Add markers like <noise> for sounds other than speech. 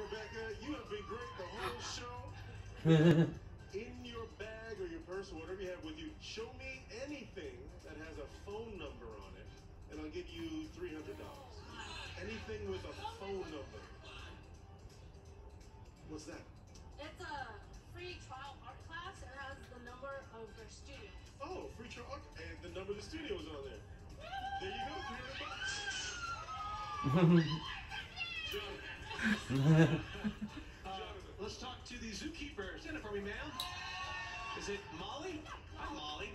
Rebecca, you have been great the whole show. <laughs> In your bag or your purse or whatever you have with you, show me anything that has a phone number on it, and I'll give you three hundred dollars. Anything with a phone number. What's that? It's a free trial art class It has the number of their studio. Oh, free trial, art. and the number of the studio is on there. There you go, three hundred bucks. <laughs> Let's talk to the zookeeper. Stand up for me, ma'am. Is it Molly? Hi. Molly.